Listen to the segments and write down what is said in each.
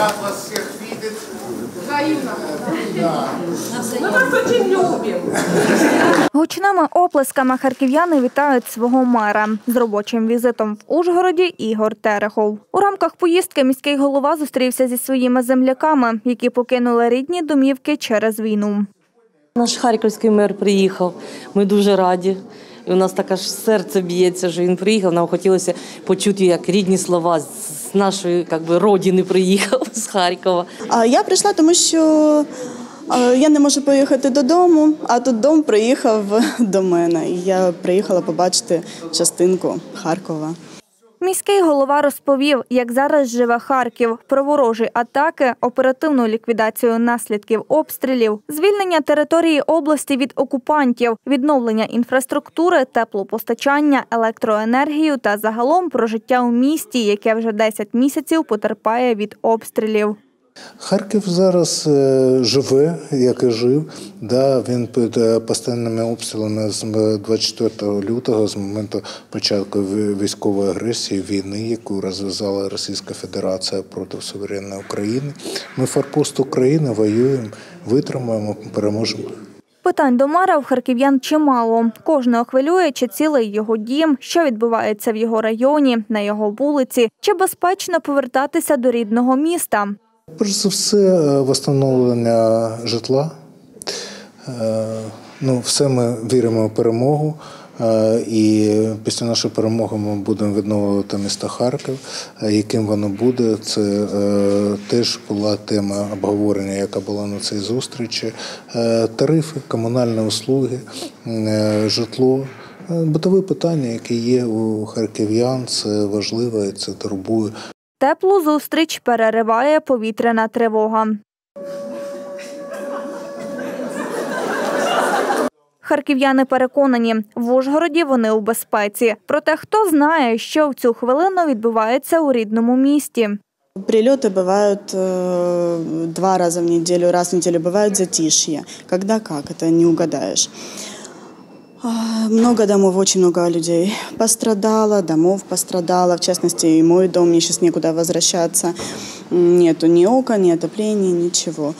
рад вас всех видеть. Мы вас очень любим. Гучними оплесками харків'яни вітають свого мера з робочим візитом в Ужгороді Ігор Терехов. У рамках поїздки міський голова зустрівся зі своїми земляками, які покинули рідні домівки через війну. Наш харківський мер приїхав. Ми дуже раді. І у нас таке ж серце б'ється, що він приїхав. Нам хотілося почути як рідні слова з нашої как би, родини приїхав з Харкова. А я прийшла, тому що я не можу поїхати додому, а тут дом приїхав до мене. І я приїхала побачити частинку Харкова. Міський голова розповів, як зараз живе Харків, про ворожі атаки, оперативну ліквідацію наслідків обстрілів, звільнення території області від окупантів, відновлення інфраструктури, теплопостачання, електроенергію та загалом про життя у місті, яке вже 10 місяців потерпає від обстрілів. Харків зараз е, живе, як і жив. Да, він під е, постійними обстрілами з 24 лютого, з моменту початку військової агресії, війни, яку розв'язала Російська Федерація проти суверенної України. Ми форпост України воюємо, витримаємо, переможемо. Питань до мера в харків'ян чимало. Кожного хвилює, чи цілий його дім, що відбувається в його районі, на його вулиці, чи безпечно повертатися до рідного міста. Перш за все, е, встановлення житла. Е, Ну, все ми віримо в перемогу. Е, І після нашої перемоги ми будемо відновлювати місто Харків. Яким воно буде, це теж була тема обговорення, яка була на цій зустрічі. Тарифи, комунальні услуги, житло. Битові питання, які є у харків'ян, це важливо і це турбує. Теплу зустріч перериває повітряна тривога. Харків'яни переконані, в Ужгороді вони у безпеці. Проте хто знає, що в цю хвилину відбувається у рідному місті. Прилеты бывают э, два раза в неделю, раз в неделю бывают затишье. Когда как, это не угадаешь. Много домов, очень много людей пострадало, домов пострадало. В частности, и мой дом, мне сейчас некуда возвращаться. Нету ни окон, ни отопления, ничего.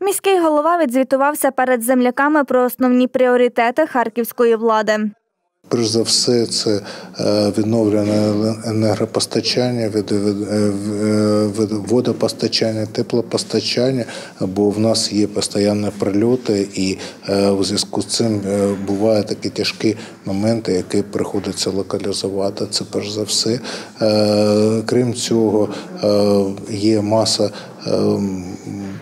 Міський голова відзвітувався перед земляками про основні пріоритети харківської влади. Перш за все, це е, відновлене енергопостачання, е, е, водопостачання, теплопостачання, бо в нас є постійні прильоти, і у зв'язку з цим бувають такі тяжкі моменти, які приходиться локалізувати. Це перш за все. Крім цього, є маса.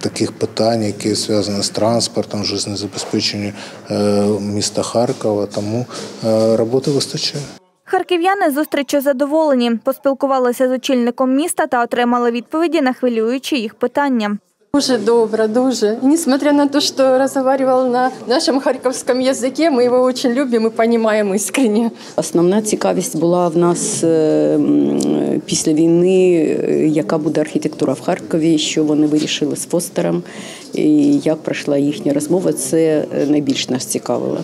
Таких питань, які зв'язані з транспортом, життєзабезпеченням е, міста Харкова, тому е, роботи вистачає. Харків'яни зустрічі задоволені, поспілкувалися з очільником міста та отримали відповіді на хвилюючі їх питання. Дуже добро, дуже. И несмотря на то, что разговаривал на нашем харьковском языке, мы его очень любим и понимаем искренне. Основна цікавість була в нас е, після війни, е, яка буде архітектура в Харкові, що вони вирішили з Фостером, і як пройшла їхня розмова. Це е, найбільш нас цікавило.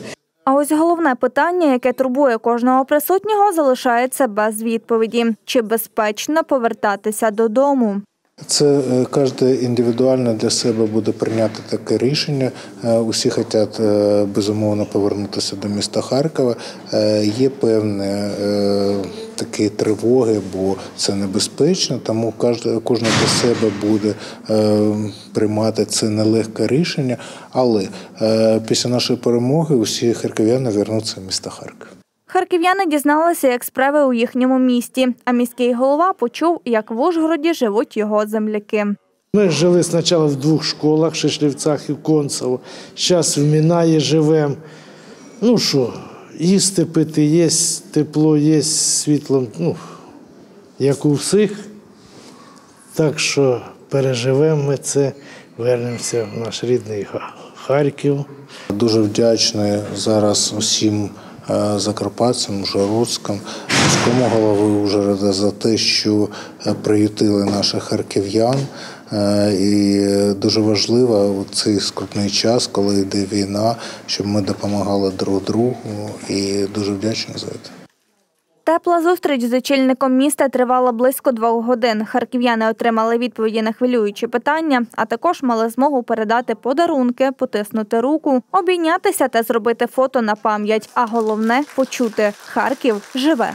А ось головне питання, яке турбує кожного присутнього, залишається без відповіді: чи безпечно повертатися додому? Це е, кожен індивідуально для себе буде прийняти таке рішення. Е, Усі хочуть е, безумовно повернутися до міста Харкова. Є певні такі тривоги, бо це небезпечно, тому кожен для себе буде приймати це нелегке рішення. Але після нашої перемоги усі харків'яни вернуться в місто Харків. Харків'яни дізналися, як справи у їхньому місті, а міський голова почув, як в Ужгороді живуть його земляки. Ми жили спочатку в двох школах, в Шишлівцях і в Концево. Зараз в Мінаї живемо. Ну що, їсти пити є, тепло є, світло, ну, як у всіх. Так що переживемо ми це, вернемося в наш рідний Харків. Дуже вдячний зараз усім закарпатцям, ужгородським, міському голови Ужгорода за те, що е, приютили наших харків'ян. Е, І дуже важливо у цей скрутний час, коли йде війна, щоб ми допомагали друг другу. І дуже вдячний за це. Тепла зустріч з очільником міста тривала близько двох годин. Харків'яни отримали відповіді на хвилюючі питання, а також мали змогу передати подарунки, потиснути руку, обійнятися та зробити фото на пам'ять. А головне почути Харків живе.